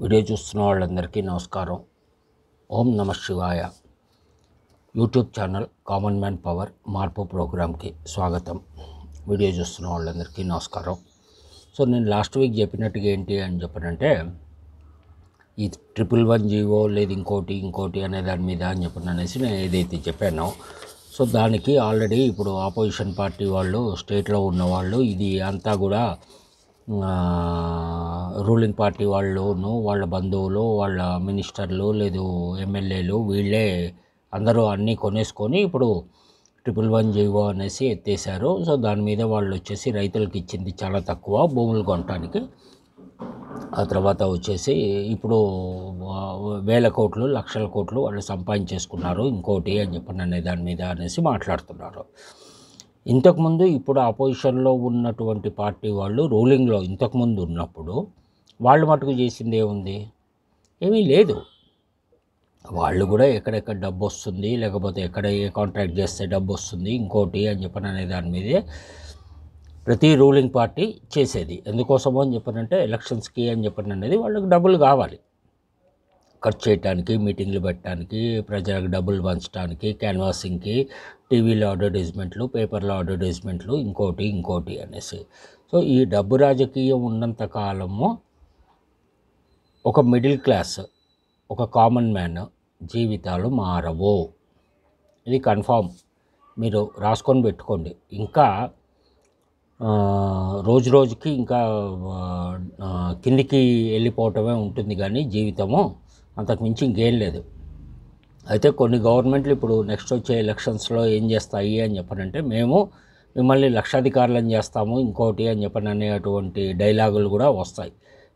Video చూస్తున్న వాళ్ళందరికీ నమస్కారం. ఓం నమ శివాయ. YouTube channel common man power మార్పు ప్రోగ్రామ్కి స్వాగతం. వీడియో చూస్తున్న వాళ్ళందరికీ నమస్కారం. సో నేను లాస్ట్ వీక్ చెప్పినట్టుగా ఏంటి అని చెప్పనంటే ఈ ట్రిపుల్ వన్ జీవో లేదు ఇంకోటి ఇంకోటి అనే దాని మీద అని చెప్పిన అనేసి నేను ఏదైతే చెప్పానో సో దానికి ఆల్రెడీ ఇప్పుడు ఆపోజిషన్ పార్టీ వాళ్ళు స్టేట్లో ఉన్న వాళ్ళు ఇది అంతా కూడా రూలింగ్ పార్టీ వాళ్ళును వాళ్ళ బంధువులు వాళ్ళ మినిస్టర్లు లేదు ఎమ్మెల్యేలు వీళ్ళే అందరూ అన్నీ కొనేసుకొని ఇప్పుడు ట్రిపుల్ వన్ జీవో అనేసి ఎత్తేసారు సో దాని మీద వాళ్ళు వచ్చేసి రైతులకు ఇచ్చింది చాలా తక్కువ భూములు కొనటానికి. ఆ తర్వాత వచ్చేసి ఇప్పుడు వేల కోట్లు లక్షల కోట్లు వాళ్ళు సంపాదించేసుకున్నారు ఇంకోటి అని చెప్పిన అనే దాని మీద అనేసి మాట్లాడుతున్నారు. ఇంతకుముందు ఇప్పుడు అపోజిషన్లో ఉన్నటువంటి పార్టీ వాళ్ళు రూలింగ్లో ఇంతకుముందు ఉన్నప్పుడు వాళ్ళు మటుకు చేసింది ఏముంది? ఏమీ లేదు. వాళ్ళు కూడా ఎక్కడెక్కడ డబ్బు వస్తుంది లేకపోతే ఎక్కడ ఏ కాంట్రాక్ట్ చేస్తే డబ్బు వస్తుంది ఇంకోటి అని చెప్పని అనే దాని మీదే ప్రతి రూలింగ్ పార్టీ చేసేది. ఎందుకోసమో అని చెప్పనంటే ఎలక్షన్స్కి అని చెప్పని అనేది వాళ్ళకి డబ్బులు కావాలి. ఖర్చు చేయడానికి మీటింగ్లు పెట్టడానికి ప్రజలకు డబ్బులు పంచడానికి క్యాన్వాసింగ్కి టీవీలో అడ్వర్టైజ్మెంట్లు పేపర్లో అడ్వర్టైజ్మెంట్లు ఇంకోటి ఇంకోటి అనేసి. సో ఈ డబ్బు రాజకీయం ఉన్నంత కాలము ఒక మిడిల్ క్లాస్ ఒక కామన్ మ్యాన్ జీవితాలు మారవు. ఇది కన్ఫామ్. మీరు రాసుకొని పెట్టుకోండి. ఇంకా రోజు రోజుకి ఇంకా కిందికి వెళ్ళిపోవటమే ఉంటుంది కానీ జీవితము అంతకు మించి ఇంకేం లేదు. అయితే కొన్ని గవర్నమెంట్లు ఇప్పుడు నెక్స్ట్ వచ్చే ఎలక్షన్స్లో ఏం చేస్తాయి అని చెప్పనంటే మేము మిమ్మల్ని లక్షాధికారులను చేస్తాము ఇంకోటి అని చెప్పని అనేటువంటి డైలాగులు కూడా వస్తాయి.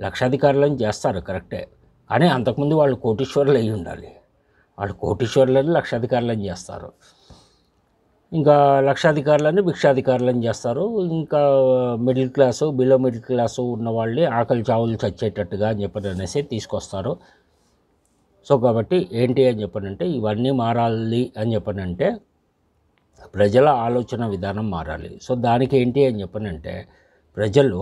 లక్షాధికారులను చేస్తారు కరెక్టే. కానీ అంతకుముందు వాళ్ళు కోటీశ్వరులు అయి ఉండాలి. వాళ్ళు కోటీశ్వరులను లక్షాధికారులను చేస్తారు. ఇంకా లక్షాధికారులని భిక్షాధికారులని చేస్తారు. ఇంకా middle class below middle class ఉన్న వాళ్ళని ఆకలి చావులు చచ్చేటట్టుగా అని చెప్పి అనేసి తీసుకొస్తారు. సో కాబట్టి ఏంటి అని చెప్పనంటే ఇవన్నీ మారాలి అని చెప్పనంటే ప్రజల ఆలోచన విధానం మారాలి. సో దానికి ఏంటి అని చెప్పనంటే ప్రజలు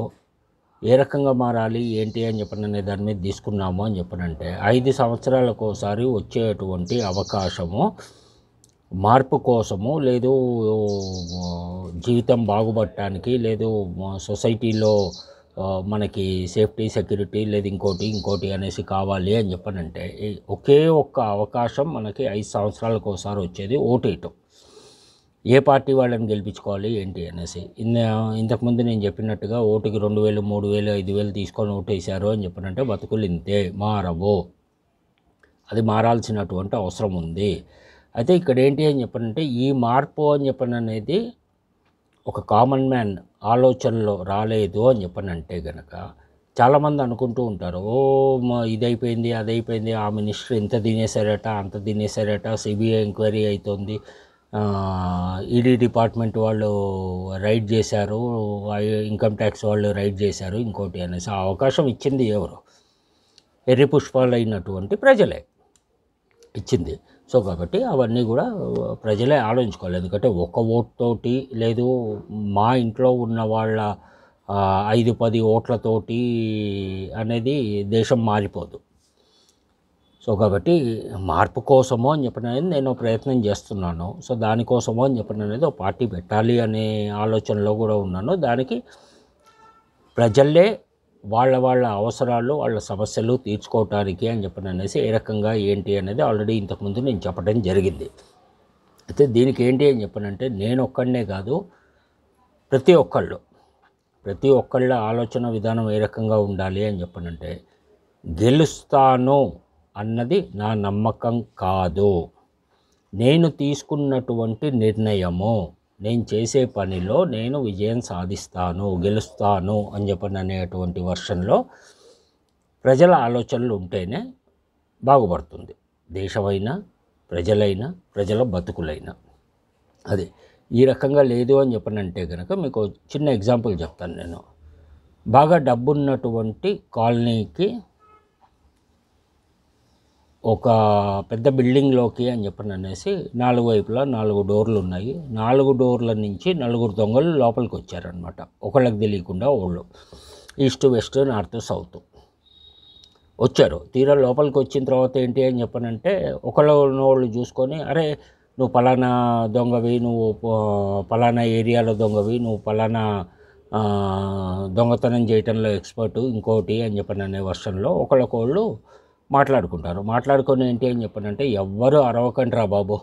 ఏ రకంగా మారాలి ఏంటి అని చెప్పననే దాని మీద తీసుకున్నాము అని చెప్పనంటే ఐదు సంవత్సరాలకు ఒకసారి వచ్చేటువంటి అవకాశము మార్పు కోసము లేదు జీవితం బాగుపడటానికి లేదు సొసైటీలో మనకి సేఫ్టీ సెక్యూరిటీ లేదు ఇంకోటి ఇంకోటి అనేసి కావాలి అని చెప్పనంటే ఒకే ఒక్క అవకాశం మనకి ఐదు సంవత్సరాలకు ఒకసారి వచ్చేది ఓటేయటం ఏ పార్టీ వాళ్ళని గెలిపించుకోవాలి ఏంటి అనేసి. ఇన్న ఇంతకుముందు నేను చెప్పినట్టుగా ఓటుకి రెండు వేలు మూడు వేలు ఐదు వేలు తీసుకొని ఓటేశారు అని చెప్పనంటే బతుకులు ఇంతే మారవు. అది మారాల్సినటువంటి అవసరం ఉంది. అయితే ఇక్కడ ఏంటి అని చెప్పనంటే ఈ మార్పు అని చెప్పననేది ఒక కామన్ మ్యాన్ ఆలోచనలో రాలేదు అని చెప్పనంటే గనక చాలామంది అనుకుంటూ ఉంటారు ఓ మా ఇదైపోయింది అదైపోయింది ఆ మినిస్టర్ ఇంత తినేశారట అంత తినేశారట సిబిఐ ఎంక్వైరీ అవుతుంది ఈడీ డిపార్ట్మెంట్ వాళ్ళు రైడ్ చేశారు ఇన్కమ్ ట్యాక్స్ వాళ్ళు రైడ్ చేశారు ఇంకోటి అనేసి ఆ అవకాశం ఇచ్చింది ఎవరు? ఎర్రి పుష్పాలు అయినటువంటి ప్రజలే ఇచ్చింది. సో కాబట్టి అవన్నీ కూడా ప్రజలే ఆలోచించుకోవాలి. ఎందుకంటే ఒక ఓటుతోటి లేదు మా ఇంట్లో ఉన్న వాళ్ళ ఐదు పది ఓట్లతోటి అనేది దేశం మారిపోదు. సో కాబట్టి మార్పు కోసమో అని చెప్పిన నేను ప్రయత్నం చేస్తున్నాను. సో దానికోసమో అని చెప్పిన అనేది ఒక పార్టీ పెట్టాలి అనే ఆలోచనలో కూడా ఉన్నాను. దానికి ప్రజల్లే వాళ్ళ వాళ్ళ అవసరాలు వాళ్ళ సమస్యలు తీర్చుకోవటానికి అని చెప్పిన అనేసి ఏ రకంగా ఏంటి అనేది ఆల్రెడీ ఇంతకుముందు నేను చెప్పడం జరిగింది. అయితే దీనికి ఏంటి అని చెప్పనంటే నేను ఒక్కడనే కాదు ప్రతి ఒక్కళ్ళు ప్రతి ఒక్కళ్ళ ఆలోచన విధానం ఏ రకంగా ఉండాలి అని చెప్పనంటే గెలుస్తాను అన్నది నా నమ్మకం కాదు. నేను తీసుకున్నటువంటి నిర్ణయము నేను చేసే పనిలో నేను విజయం సాధిస్తాను గెలుస్తాను అని చెప్పని అనేటువంటి వర్షన్లో ప్రజల ఆలోచనలు ఉంటేనే బాగుపడుతుంది. దేశమైనా ప్రజలైనా ప్రజల బతుకులైనా. అది ఈ రకంగా లేదు అని చెప్పనంటే కనుక మీకు చిన్న ఎగ్జాంపుల్ చెప్తాను నేను. బాగా డబ్బున్నటువంటి కాలనీకి ఒక పెద్ద బిల్డింగ్లోకి అని చెప్పని అనేసి నాలుగు వైపులా నాలుగు డోర్లు ఉన్నాయి. నాలుగు డోర్ల నుంచి నలుగురు దొంగలు లోపలికి వచ్చారనమాట ఒకళ్ళకి తెలియకుండా వాళ్ళు. East west north south. వచ్చారు. తీరా లోపలికి వచ్చిన తర్వాత ఏంటి అని చెప్పనంటే ఒకళ్ళు వాళ్ళు చూసుకొని అరే నువ్వు పలానా దొంగవి నువ్వు పలానా ఏరియాలో దొంగవి నువ్వు పలానా దొంగతనం చేయటంలో ఎక్స్పర్ట్ ఇంకోటి అని చెప్పని అనే వర్షంలో ఒకళ్ళకొళ్ళు మాట్లాడుకుంటారు. మాట్లాడుకొని ఏంటి అని చెప్పనంటే ఎవ్వరు అరవకండి రా బాబు.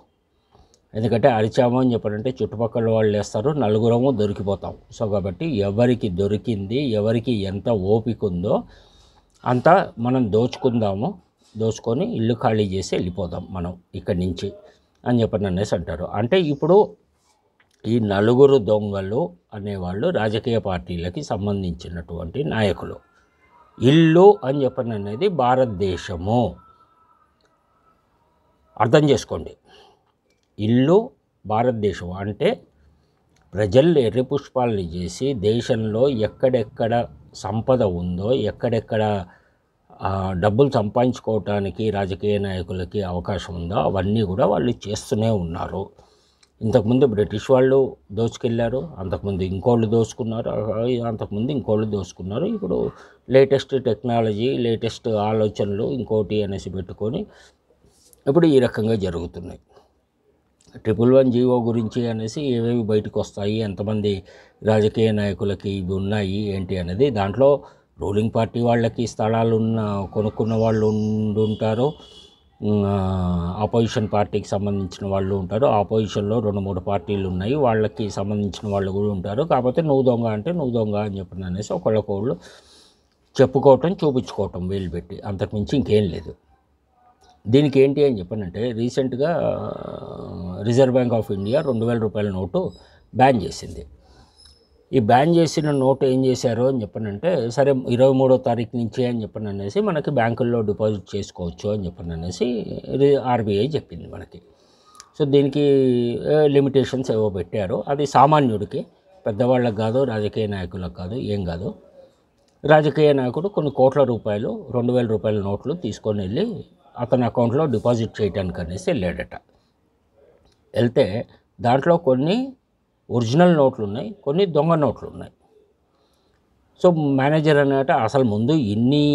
ఎందుకంటే అరిచాము అని చెప్పారంటే చుట్టుపక్కల వాళ్ళు వేస్తారు నలుగురము దొరికిపోతాం. సో కాబట్టి ఎవరికి దొరికింది ఎవరికి ఎంత ఓపిక ఉందో అంతా మనం దోచుకుందాము. దోచుకొని ఇల్లు ఖాళీ చేసి వెళ్ళిపోదాం మనం ఇక్కడి నుంచి అని చెప్పని అనేసి అంటారు. అంటే ఇప్పుడు ఈ నలుగురు దొంగలు అనేవాళ్ళు రాజకీయ పార్టీలకి సంబంధించినటువంటి నాయకులు. ఇల్లు అని చెప్పని అనేది భారతదేశము. అర్థం చేసుకోండి. ఇల్లు భారతదేశం అంటే ప్రజల్ని ఎర్రి పుష్పాలని చేసి దేశంలో ఎక్కడెక్కడ సంపద ఉందో ఎక్కడెక్కడ డబ్బులు సంపాదించుకోవటానికి రాజకీయ నాయకులకి అవకాశం ఉందో అవన్నీ కూడా వాళ్ళు చేస్తూనే ఉన్నారు. ఇంతకుముందు బ్రిటిష్ వాళ్ళు దోచుకెళ్ళారు అంతకుముందు ఇంకోళ్ళు దోచుకున్నారు అంతకుముందు ఇంకోళ్ళు దోచుకున్నారు ఇప్పుడు లేటెస్ట్ టెక్నాలజీ లేటెస్ట్ ఆలోచనలు ఇంకోటి అనేసి పెట్టుకొని ఇప్పుడు ఈ రకంగా జరుగుతున్నాయి. ట్రిపుల్ వన్ జీవో గురించి అనేసి ఏవేవి బయటకు వస్తాయి ఎంతమంది రాజకీయ నాయకులకి ఇవి ఉన్నాయి ఏంటి అనేది దాంట్లో రూలింగ్ పార్టీ వాళ్ళకి స్థలాలు ఉన్న కొనుక్కున్న వాళ్ళు ఉండుంటారు. ఆపోజిషన్ పార్టీకి సంబంధించిన వాళ్ళు ఉంటారు. ఆపోజిషన్లో రెండు మూడు పార్టీలు ఉన్నాయి. వాళ్ళకి సంబంధించిన వాళ్ళు కూడా ఉంటారు. కాకపోతే నువ్వు దొంగ అంటే నువ్వు దొంగ అని చెప్పిన అనేసి ఒకళ్ళకొళ్ళు చెప్పుకోవటం చూపించుకోవటం వీలు పెట్టి. అంతకుమించి ఇంకేం లేదు. దీనికి ఏంటి అని చెప్పానంటే రీసెంట్గా రిజర్వ్ బ్యాంక్ ఆఫ్ ఇండియా రెండు వేల రూపాయల నోటు బ్యాన్ చేసింది. ఈ బ్యాన్ చేసిన నోటు ఏం చేశారు అని చెప్పనంటే సరే ఇరవై మూడో తారీఖు నుంచి అని చెప్పని అనేసి మనకి బ్యాంకుల్లో డిపాజిట్ చేసుకోవచ్చు అని చెప్పని అనేసి ఆర్బీఐ చెప్పింది మనకి. సో దీనికి లిమిటేషన్స్ ఏవో పెట్టారు. అది సామాన్యుడికి పెద్దవాళ్ళకి కాదు రాజకీయ నాయకులకు కాదు ఏం కాదు. రాజకీయ నాయకుడు కొన్ని కోట్ల రూపాయలు రెండు వేల రూపాయల నోట్లు తీసుకొని వెళ్ళి అతని అకౌంట్లో డిపాజిట్ చేయడానికి అనేసి వెళ్ళాడట. వెళ్తే దాంట్లో కొన్ని ఒరిజినల్ నోట్లు ఉన్నాయి కొన్ని దొంగ నోట్లు ఉన్నాయి సో మేనేజర్ అనేట అసలు ముందు ఇన్ని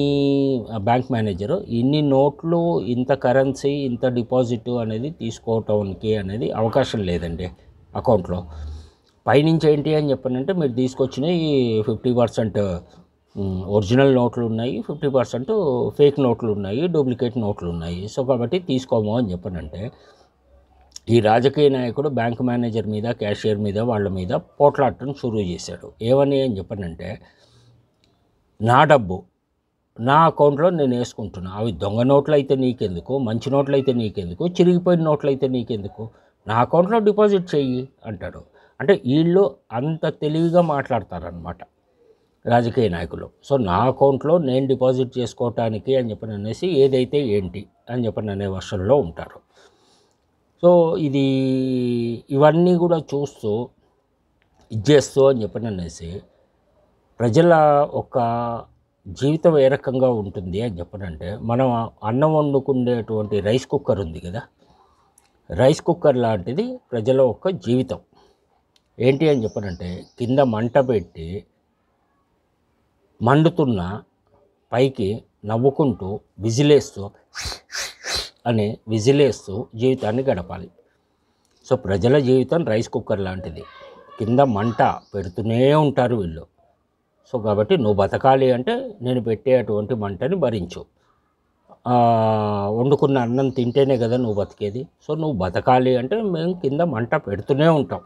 బ్యాంక్ మేనేజరు ఇన్ని నోట్లు ఇంత కరెన్సీ ఇంత డిపాజిట్ అనేది తీసుకోవటానికి అనేది అవకాశం లేదండి అకౌంట్లో. పైనుంచి ఏంటి అని చెప్పనంటే మీరు తీసుకొచ్చినవి ఫిఫ్టీ పర్సెంట్ ఒరిజినల్ నోట్లు ఉన్నాయి ఫిఫ్టీ పర్సెంట్ ఫేక్ నోట్లు ఉన్నాయి డూప్లికేట్ నోట్లు ఉన్నాయి సో కాబట్టి తీసుకోము అని చెప్పనంటే ఈ రాజకీయ నాయకుడు బ్యాంక్ మేనేజర్ మీద క్యాషియర్ మీద వాళ్ళ మీద పోట్లాడటం షురూ చేశాడు. ఏమని అని చెప్పనంటే నా డబ్బు నా అకౌంట్లో నేను వేసుకుంటున్నా. అవి దొంగ నోట్లు అయితే నీకెందుకు మంచి నోట్లు అయితే నీకెందుకు చిరిగిపోయిన నోట్లు అయితే నీకెందుకు? నా అకౌంట్లో డిపాజిట్ చెయ్యి అంటాడు. అంటే వీళ్ళు అంత తెలివిగా మాట్లాడతారనమాట రాజకీయ నాయకులు. సో నా అకౌంట్లో నేను డిపాజిట్ చేసుకోవటానికి అని చెప్పని అనేసి ఏదైతే ఏంటి అని చెప్పని అనే వర్షంలో ఉంటారు. సో ఇది ఇవన్నీ కూడా చూస్తూ ఇచ్చేస్తూ అని చెప్పని అనేసి ప్రజల ఒక జీవితం ఏ రకంగా ఉంటుంది అని చెప్పనంటే మనం అన్నం వండుకునేటువంటి రైస్ కుక్కర్ ఉంది కదా రైస్ కుక్కర్ లాంటిది ప్రజల యొక్క జీవితం. ఏంటి అని చెప్పనంటే కింద మంట పెట్టి మండుతున్న పైకి నవ్వుకుంటూ విజిలేస్తూ అని విజిలేస్తూ జీవితాన్ని గడపాలి. సో ప్రజల జీవితం రైస్ కుక్కర్ లాంటిది. కింద మంట పెడుతూనే ఉంటారు వీళ్ళు. సో కాబట్టి నువ్వు బతకాలి అంటే నేను పెట్టేటువంటి మంటని భరించు. వండుకున్న అన్నం తింటేనే కదా నువ్వు బతికేది. సో నువ్వు బతకాలి అంటే మేము కింద మంట పెడుతూనే ఉంటాం.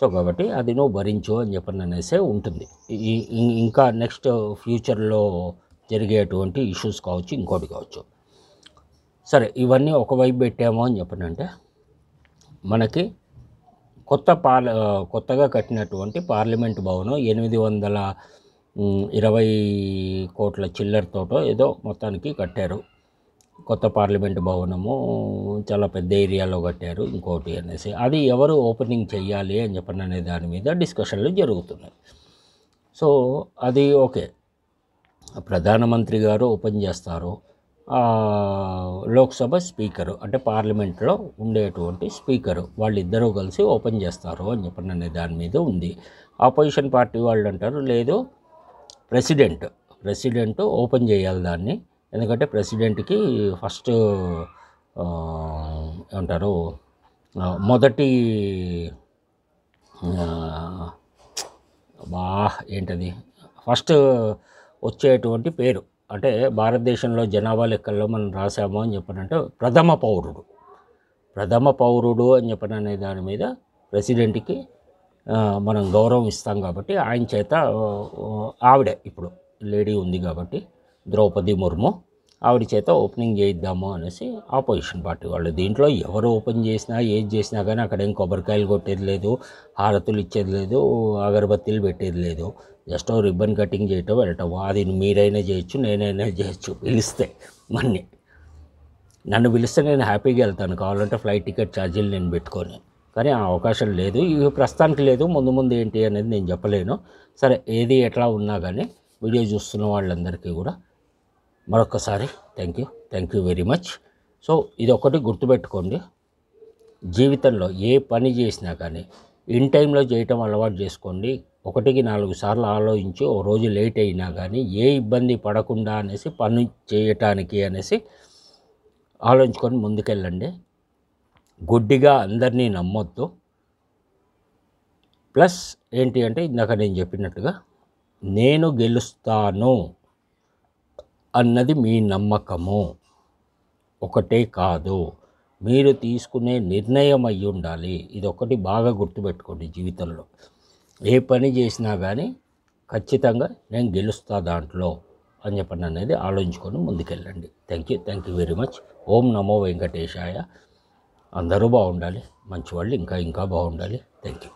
సో కాబట్టి అది నువ్వు భరించు అని చెప్పని అనేసే ఉంటుంది. ఈ- ఇంకా నెక్స్ట్ ఫ్యూచర్లో జరిగేటువంటి ఇష్యూస్ కావచ్చు ఇంకోటి కావచ్చు. సరే ఇవన్నీ ఒకవైపు పెట్టాము అని చెప్పనంటే మనకి కొత్త పార్ల కొత్తగా కట్టినటువంటి పార్లమెంట్ భవనం ఎనిమిది వందల ఇరవై కోట్ల చిల్లరతోటో ఏదో మొత్తానికి కట్టారు. కొత్త పార్లమెంట్ భవనము చాలా పెద్ద ఏరియాలో కట్టారు ఇంకోటి అనేసి. అది ఎవరు ఓపెనింగ్ చేయాలి అని చెప్పని అనే దాని మీద డిస్కషన్లు జరుగుతున్నాయి. సో అది ఓకే. ప్రధానమంత్రి గారు ఓపెన్ చేస్తారు. లోక్సభ స్పీకరు అంటే పార్లమెంట్లో ఉండేటువంటి స్పీకరు. వాళ్ళిద్దరూ కలిసి ఓపెన్ చేస్తారు అని చెప్పిన దాని మీద ఉంది. ఆపోజిషన్ పార్టీ వాళ్ళు అంటారు లేదు ప్రెసిడెంట్ ప్రెసిడెంట్ ఓపెన్ చేయాలి దాన్ని. ఎందుకంటే ప్రెసిడెంట్కి ఫస్ట్ ఏమంటారు మొదటి బా ఏంటది ఫస్ట్ వచ్చేటువంటి పేరు. అంటే భారతదేశంలో జనాభా లెక్కల్లో మనం రాసాము అని చెప్పనంటే ప్రథమ పౌరుడు. ప్రథమ పౌరుడు అని చెప్పననే దాని మీద ప్రెసిడెంట్కి మనం గౌరవం ఇస్తాం కాబట్టి ఆయన చేత ఆవిడే ఇప్పుడు లేడీ ఉంది కాబట్టి ద్రౌపది ముర్ము ఆవిడ చేత ఓపెనింగ్ చేయిద్దాము అనేసి ఆపోజిషన్ పార్టీ వాళ్ళు దీంట్లో ఎవరు ఓపెన్ చేసినా ఏది చేసినా కానీ అక్కడ ఏం కొబ్బరికాయలు కొట్టేది లేదు హారతులు ఇచ్చేది లేదు అగరబత్తీలు పెట్టేది లేదు. జస్ట్ రిబ్బన్ కటింగ్ చేయటం వెళ్ళటం. అది మీరైనా చేయొచ్చు నేనైనా చేయొచ్చు పిలిస్తే మన్ని. నన్ను పిలిస్తే నేను హ్యాపీగా వెళ్తాను. కావాలంటే ఫ్లైట్ టికెట్ ఛార్జీలు నేను పెట్టుకొని. కానీ ఆ అవకాశం లేదు. ఇవి ప్రస్తుతానికి లేదు. ముందు ముందు ఏంటి అనేది నేను చెప్పలేను. సరే ఏది ఎట్లా ఉన్నా కానీ వీడియో చూస్తున్న వాళ్ళందరికీ కూడా మరొకసారి thank you thank you very much so ఇది ఒకటి గుర్తుపెట్టుకోండి. జీవితంలో ఏ పని చేసినా కానీ ఇన్ టైంలో చేయటం అలవాటు చేసుకోండి. ఒకటికి నాలుగు సార్లు ఆలోచించి ఓ రోజు లేట్ అయినా కానీ ఏ ఇబ్బంది పడకుండా అనేసి పని చేయటానికి అనేసి ఆలోచించుకొని ముందుకెళ్ళండి. గుడ్డిగా అందరినీ నమ్మొద్దు. ప్లస్ ఏంటి అంటే ఇందాక నేను చెప్పినట్టుగా నేను గెలుస్తాను అన్నది మీ నమ్మకము. ఒకటే కాదు. మీరు తీసుకునే నిర్ణయం అయి ఉండాలి ఇది ఒకటి బాగా గుర్తుపెట్టుకోండి జీవితంలో. ఏ పని చేసినా కానీ ఖచ్చితంగా నేను గెలుస్తా దాంట్లో అని చెప్పండి అనేది ఆలోచించుకొని ముందుకెళ్ళండి. Thank you thank you very much ఓం నమో వెంకటేశాయ. అందరూ బాగుండాలి మంచి వాళ్ళు ఇంకా ఇంకా బాగుండాలి. Thank you